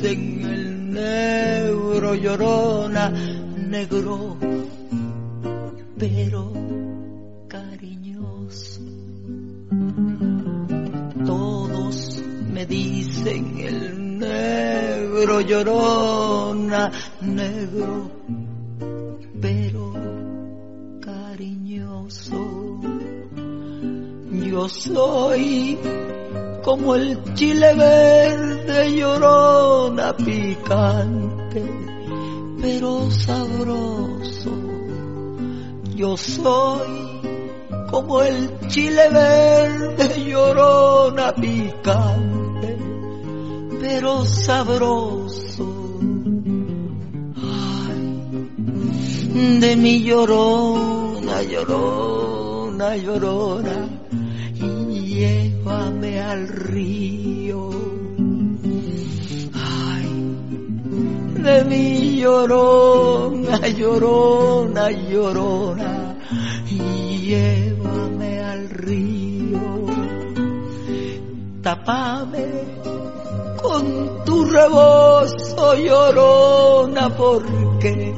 dicen el negro llorona, negro, pero cariñoso. Todos me dicen el negro llorona, negro, pero cariñoso. Yo soy como el chile verde llorona picante, pero sabroso. Yo soy como el chile verde llorona picante, pero sabroso. Ay, de mi llorona, llorona, llorona llévame al río. Ay, de mi llorona, llorona, llorona, llévame al río. Tapame con tu rebozo, llorona, porque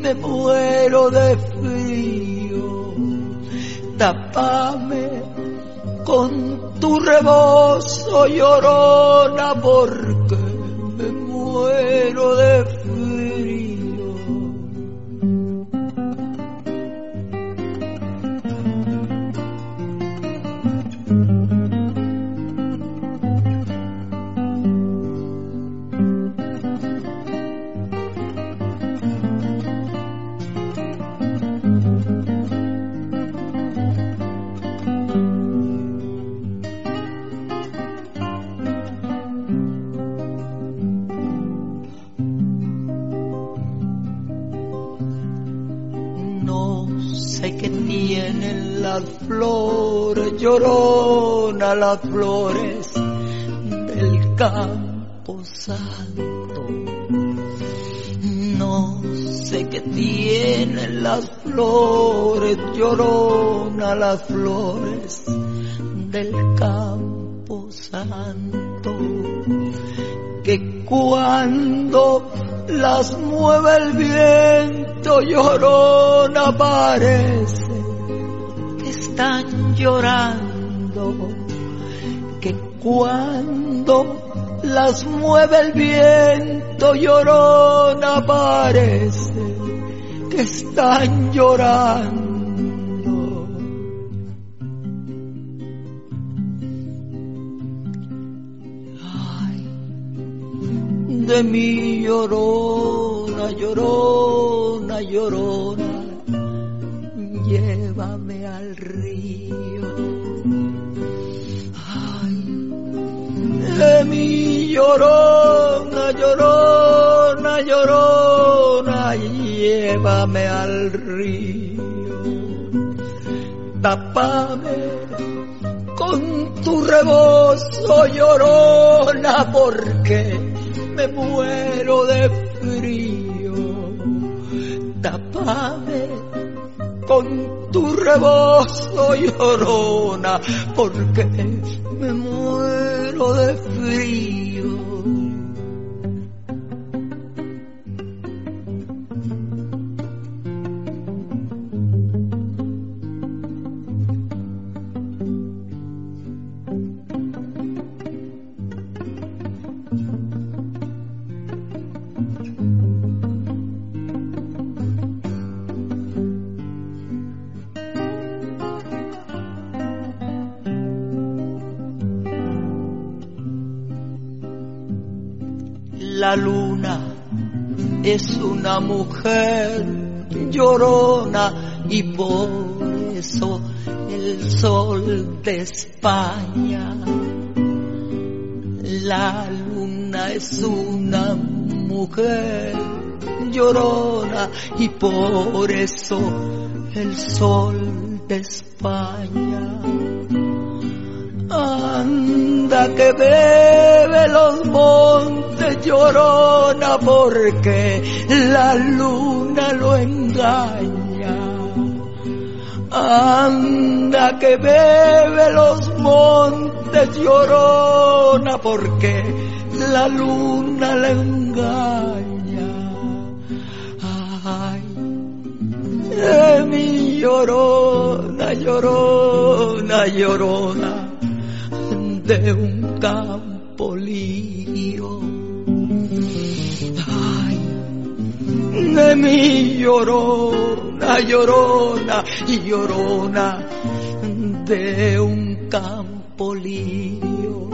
me muero de frío. Tapame con tu rebozo llorona porque me muero de qué tienen las flores, llorona las flores del campo santo. No sé qué tienen las flores, llorona las flores del campo santo. Que cuando las mueve el viento llorona parece que están llorando que cuando las mueve el viento llorona parece que están llorando de mi llorona, llorona, llorona, llévame al río. Ay, de mi llorona, llorona, llorona, llévame al río. Tapame con tu rebozo llorona porque me muero de frío. Tapame con tu rebozo llorona porque me muero de frío. La luna es una mujer llorona y por eso el sol de España. La luna es una mujer llorona y por eso el sol de España. Anda que bebe los montes llorona porque la luna lo engaña. Anda que bebe los montes monte llorona porque la luna le engaña. Ay, mi llorona, llorona, llorona, de un campo lío. Ay, de mi llorona, llorona, llorona, de un campo lío.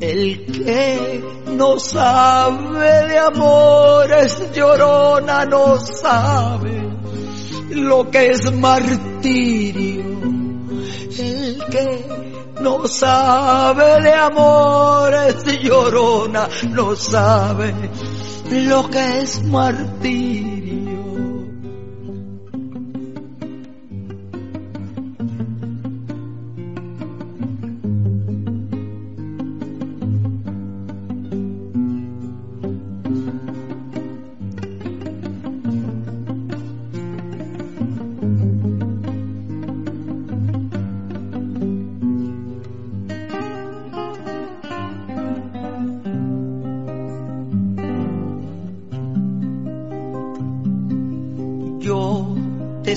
El que no sabe de amores, llorona, no sabe lo que es martirio. El que no sabe de amores, llorona, no sabe lo que es martirio.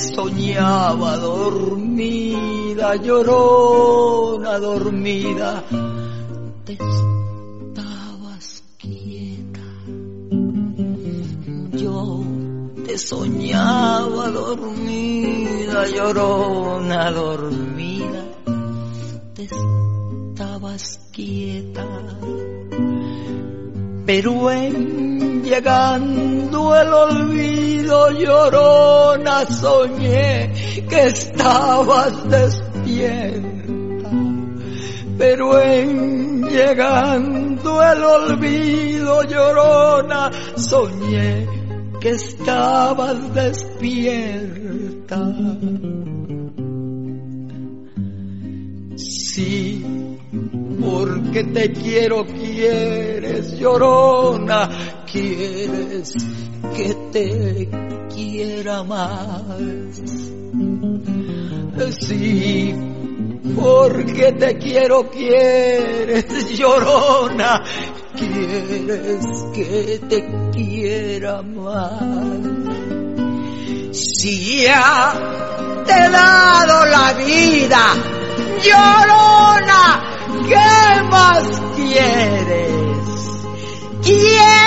Soñaba dormida, llorona dormida, te estabas quieta. Yo te soñaba dormida, llorona dormida, te estabas quieta. Pero en llegando el olvido llorona soñé que estabas despierta. Pero en llegando el olvido llorona soñé que estabas despierta. Sí, porque te quiero, quieres, llorona, quieres que te quiera más. Sí, porque te quiero, quieres, llorona, quieres que te quiera más. Si ya te he dado la vida, llorona, ¿Qué más quieres? ¿Quieres?